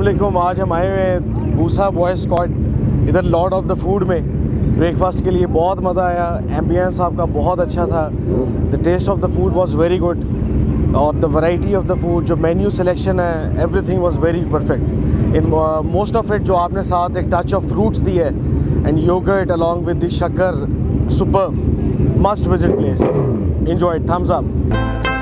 अलैक्म आज हम आए हुए हैं भूसा बॉय स्कॉट इधर लॉर्ड ऑफ़ द फ़ूड में। ब्रेकफास्ट के लिए बहुत मज़ा आया एम्बियंस आपका बहुत अच्छा था। The taste of the food was very good और the variety of the food जो मेन्यू सिलेक्शन है everything was very perfect in most of it जो आपने साथ एक टच ऑफ़ फ्रूट्स दी है and yogurt along with the शक्कर super must visit place enjoy thumbs up